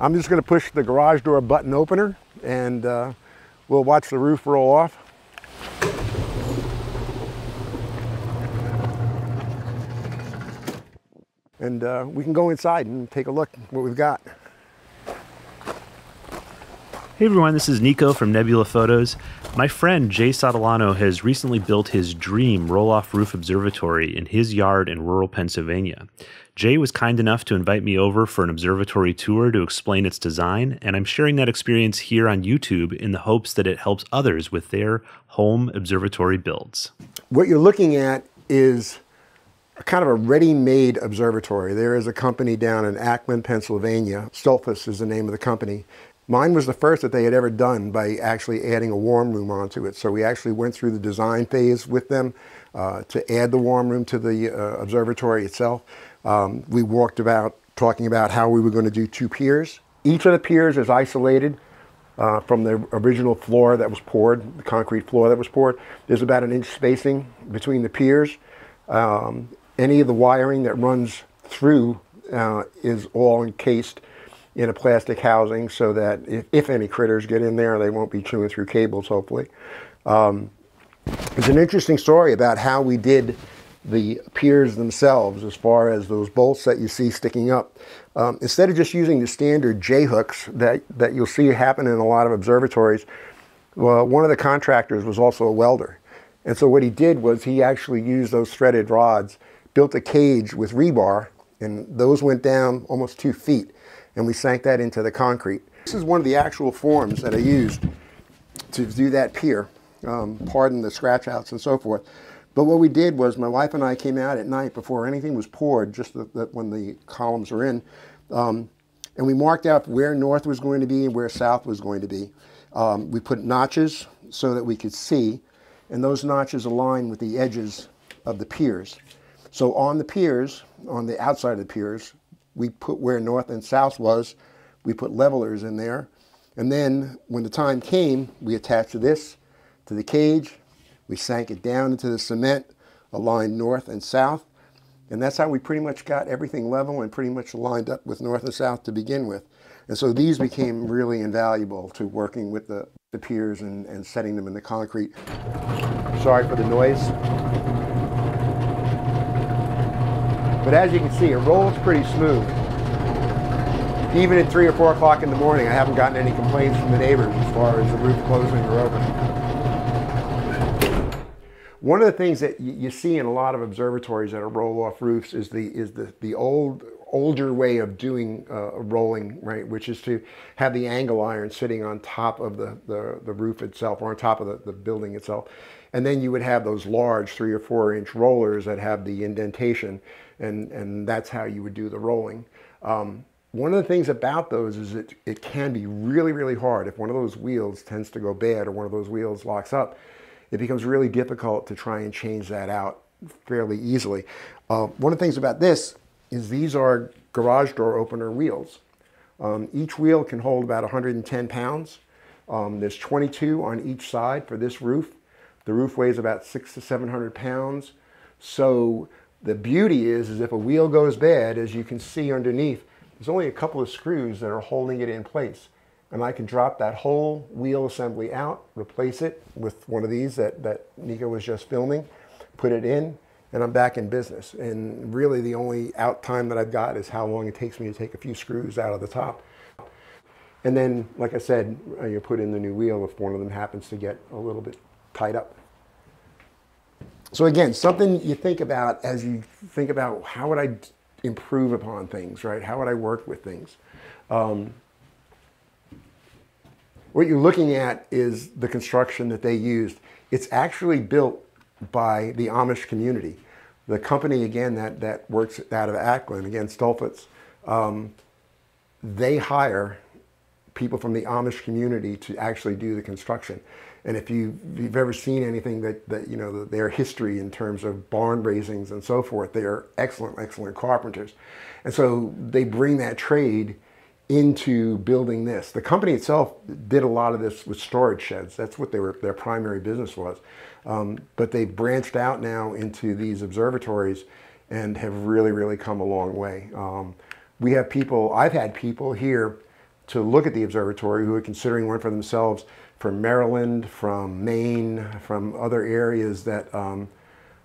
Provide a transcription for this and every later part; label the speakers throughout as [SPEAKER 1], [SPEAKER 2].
[SPEAKER 1] I'm just going to push the garage door button opener and uh, we'll watch the roof roll off. And uh, we can go inside and take a look at what we've got.
[SPEAKER 2] Hey everyone, this is Nico from Nebula Photos. My friend Jay Sottolano has recently built his dream roll off roof observatory in his yard in rural Pennsylvania. Jay was kind enough to invite me over for an observatory tour to explain its design, and I'm sharing that experience here on YouTube in the hopes that it helps others with their home observatory builds.
[SPEAKER 1] What you're looking at is kind of a ready-made observatory. There is a company down in Akron, Pennsylvania. Stoltzfus is the name of the company, Mine was the first that they had ever done by actually adding a warm room onto it. So we actually went through the design phase with them uh, to add the warm room to the uh, observatory itself. Um, we walked about talking about how we were going to do two piers. Each of the piers is isolated uh, from the original floor that was poured, the concrete floor that was poured. There's about an inch spacing between the piers. Um, any of the wiring that runs through uh, is all encased in a plastic housing so that if, if any critters get in there, they won't be chewing through cables, hopefully. Um, it's an interesting story about how we did the piers themselves as far as those bolts that you see sticking up. Um, instead of just using the standard J-hooks that, that you'll see happen in a lot of observatories, well, one of the contractors was also a welder. And so what he did was he actually used those threaded rods, built a cage with rebar, and those went down almost two feet and we sank that into the concrete. This is one of the actual forms that I used to do that pier, um, pardon the scratch outs and so forth. But what we did was my wife and I came out at night before anything was poured, just the, the, when the columns were in, um, and we marked out where north was going to be and where south was going to be. Um, we put notches so that we could see, and those notches align with the edges of the piers. So on the piers, on the outside of the piers, we put where north and south was, we put levelers in there. And then when the time came, we attached this to the cage, we sank it down into the cement, aligned north and south. And that's how we pretty much got everything level and pretty much lined up with north and south to begin with. And so these became really invaluable to working with the, the piers and, and setting them in the concrete. Sorry for the noise. But as you can see, it rolls pretty smooth. Even at 3 or 4 o'clock in the morning, I haven't gotten any complaints from the neighbors as far as the roof closing or opening. One of the things that you see in a lot of observatories that are roll-off roofs is the is the the old older way of doing uh, rolling, right? Which is to have the angle iron sitting on top of the the, the roof itself or on top of the, the building itself, and then you would have those large three or four inch rollers that have the indentation and, and that's how you would do the rolling. Um, one of the things about those is it, it can be really, really hard. If one of those wheels tends to go bad or one of those wheels locks up, it becomes really difficult to try and change that out fairly easily. Uh, one of the things about this is these are garage door opener wheels. Um, each wheel can hold about 110 pounds. Um, there's 22 on each side for this roof. The roof weighs about six to 700 pounds. So the beauty is, is if a wheel goes bad, as you can see underneath, there's only a couple of screws that are holding it in place. And I can drop that whole wheel assembly out, replace it with one of these that, that Nico was just filming, put it in, and I'm back in business. And really the only out time that I've got is how long it takes me to take a few screws out of the top. And then, like I said, uh, you put in the new wheel if one of them happens to get a little bit tied up. So again, something you think about as you think about how would I improve upon things, right? How would I work with things? Um, what you're looking at is the construction that they used. It's actually built by the Amish community. The company, again, that, that works out of Akron, again, Stoltzfus, um, they hire people from the Amish community to actually do the construction. And if, you, have ever seen anything that, that, you know, their history in terms of barn raisings and so forth, they are excellent, excellent carpenters. And so they bring that trade into building this. The company itself did a lot of this with storage sheds. That's what they were, their primary business was. Um, but they've branched out now into these observatories and have really, really come a long way. Um, we have people, I've had people here to look at the observatory who are considering one for themselves from Maryland, from Maine, from other areas that um,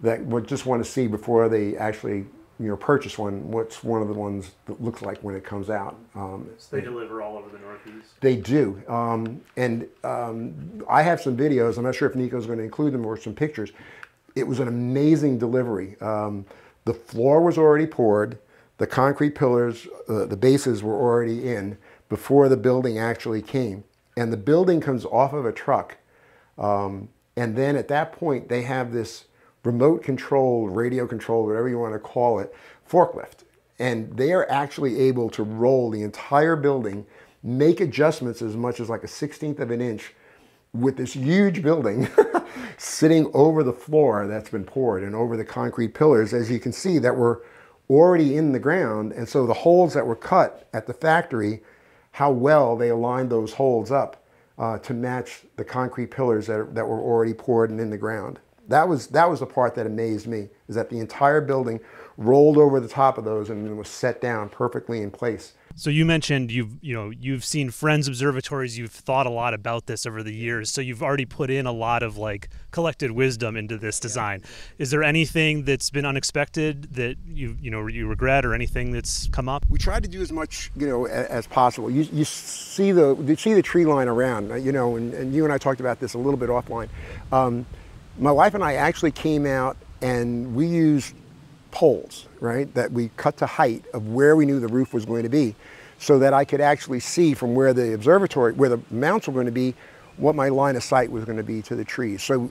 [SPEAKER 1] that would just want to see before they actually you know purchase one what's one of the ones that looks like when it comes out.
[SPEAKER 2] Um, so they deliver all over the Northeast.
[SPEAKER 1] They do, um, and um, I have some videos. I'm not sure if Nico's going to include them or some pictures. It was an amazing delivery. Um, the floor was already poured. The concrete pillars, uh, the bases were already in before the building actually came. And the building comes off of a truck. Um, and then at that point, they have this remote control, radio control, whatever you want to call it, forklift. And they are actually able to roll the entire building, make adjustments as much as like a 16th of an inch with this huge building sitting over the floor that's been poured and over the concrete pillars, as you can see, that were already in the ground. And so the holes that were cut at the factory, how well they aligned those holes up uh, to match the concrete pillars that, that were already poured and in the ground. That was, that was the part that amazed me, is that the entire building rolled over the top of those and was set down perfectly in place.
[SPEAKER 2] So you mentioned you've you know you've seen friends observatories. You've thought a lot about this over the years. So you've already put in a lot of like collected wisdom into this design. Is there anything that's been unexpected that you you know you regret or anything that's come up?
[SPEAKER 1] We tried to do as much you know as possible. You, you see the you see the tree line around. Uh, you know, and, and you and I talked about this a little bit offline. Um, my wife and I actually came out and we used poles, right, that we cut to height of where we knew the roof was going to be so that I could actually see from where the observatory, where the mounts were going to be, what my line of sight was going to be to the trees. So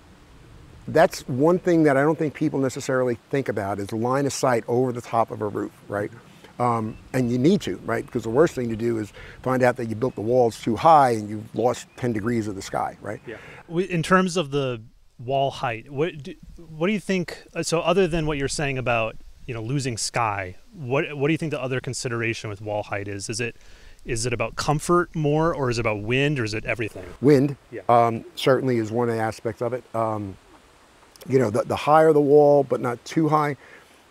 [SPEAKER 1] that's one thing that I don't think people necessarily think about is line of sight over the top of a roof, right? Um, and you need to, right? Because the worst thing to do is find out that you built the walls too high and you've lost 10 degrees of the sky, right?
[SPEAKER 2] Yeah. In terms of the wall height. What do, what do you think? Uh, so, other than what you're saying about you know losing sky, what what do you think the other consideration with wall height is? Is it is it about comfort more, or is it about wind, or is it everything?
[SPEAKER 1] Wind, yeah. um, certainly is one aspect of it. Um, you know, the, the higher the wall, but not too high,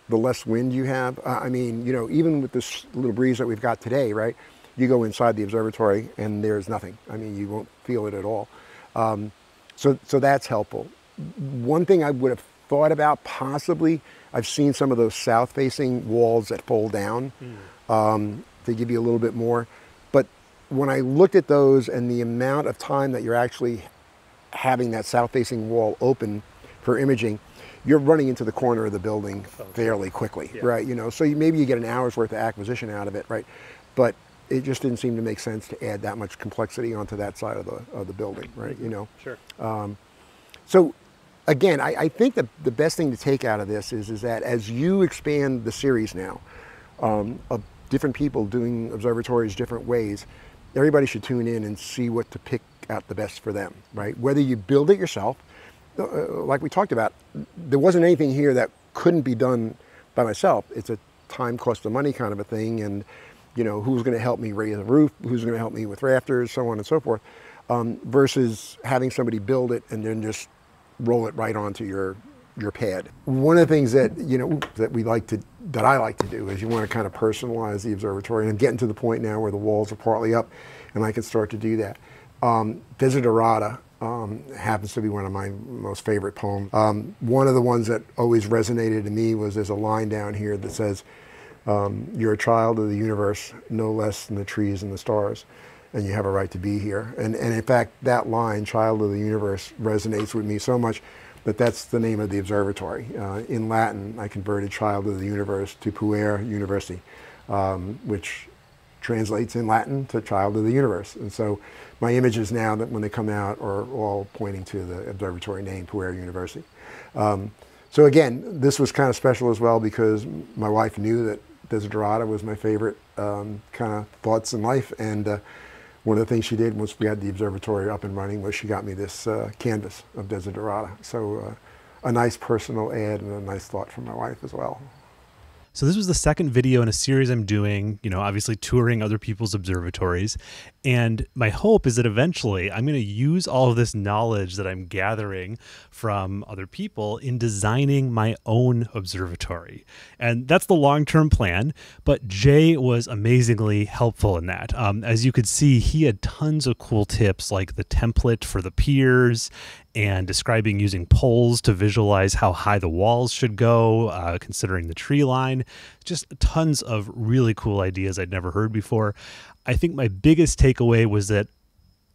[SPEAKER 1] the less wind you have. Uh, I mean, you know, even with this little breeze that we've got today, right? You go inside the observatory and there's nothing. I mean, you won't feel it at all. Um, so, so that's helpful one thing I would have thought about possibly, I've seen some of those south facing walls that fold down mm. um, to give you a little bit more. But when I looked at those and the amount of time that you're actually having that south facing wall open for imaging, you're running into the corner of the building okay. fairly quickly, yeah. right? You know, so you, maybe you get an hour's worth of acquisition out of it, right? But it just didn't seem to make sense to add that much complexity onto that side of the of the building, right? Mm-hmm. You know.
[SPEAKER 2] Sure.
[SPEAKER 1] Um, so again, I, I, think that the best thing to take out of this is, is that as you expand the series now um, of different people doing observatories different ways, everybody should tune in and see what to pick out the best for them, right? Whether you build it yourself, uh, uh, like we talked about, there wasn't anything here that couldn't be done by myself. It's a time cost of money kind of a thing, and you know who's going to help me raise a roof, who's going to help me with rafters, so on and so forth, um, versus having somebody build it and then just roll it right onto your your pad. One of the things that you know that we like to that I like to do is you want to kind of personalize the observatory, and I'm getting to the point now where the walls are partly up, and I can start to do that. Um, Desiderata um, happens to be one of my most favorite poems. Um, one of the ones that always resonated to me was there's a line down here that says, um, "You're a child of the universe, no less than the trees and the stars." And you have a right to be here. And, and in fact, that line, Child of the Universe, resonates with me so much that that's the name of the observatory. Uh, in Latin, I converted Child of the Universe to Puer Universi, um, which translates in Latin to Child of the Universe. And so my images now that when they come out are all pointing to the observatory name, Puer Universi. Um, so again, this was kind of special as well because my wife knew that Desiderata was my favorite um, kind of thoughts in life. and uh, one of the things she did once we had the observatory up and running was she got me this uh, canvas of Desiderata. So uh, a nice personal ad and a nice thought from my wife as well.
[SPEAKER 2] So this was the second video in a series I'm doing, you know, obviously touring other people's observatories. And my hope is that eventually I'm going to use all of this knowledge that I'm gathering from other people in designing my own observatory. And that's the long term plan. But Jay was amazingly helpful in that. Um, as you could see, he had tons of cool tips like the template for the piers and describing using poles to visualize how high the walls should go, uh, considering the tree line. Just tons of really cool ideas I'd never heard before. I think my biggest takeaway was that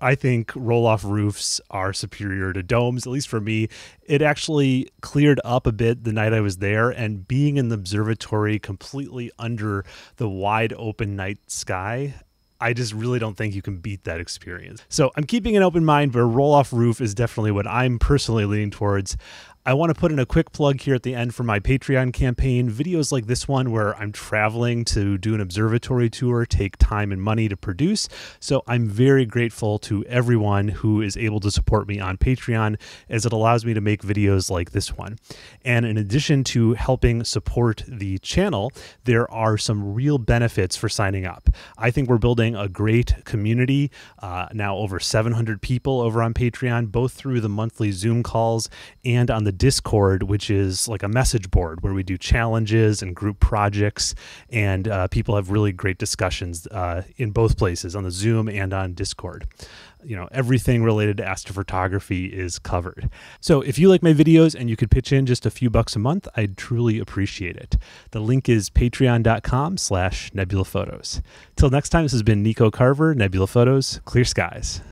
[SPEAKER 2] I think roll off roofs are superior to domes, at least for me. It actually cleared up a bit the night I was there, and being in the observatory completely under the wide open night sky. I just really don't think you can beat that experience. So I'm keeping an open mind, but a roll off roof is definitely what I'm personally leaning towards. I want to put in a quick plug here at the end for my Patreon campaign. Videos like this one, where I'm traveling to do an observatory tour, take time and money to produce. So I'm very grateful to everyone who is able to support me on Patreon, as it allows me to make videos like this one. And in addition to helping support the channel, there are some real benefits for signing up. I think we're building a great community, uh, now over 700 people over on Patreon, both through the monthly Zoom calls and on the Discord, which is like a message board where we do challenges and group projects, and uh, people have really great discussions uh, in both places on the Zoom and on Discord. You know, everything related to astrophotography is covered. So if you like my videos and you could pitch in just a few bucks a month, I'd truly appreciate it. The link is patreon.com slash nebula photos. Till next time, this has been Nico Carver, Nebula Photos, Clear Skies.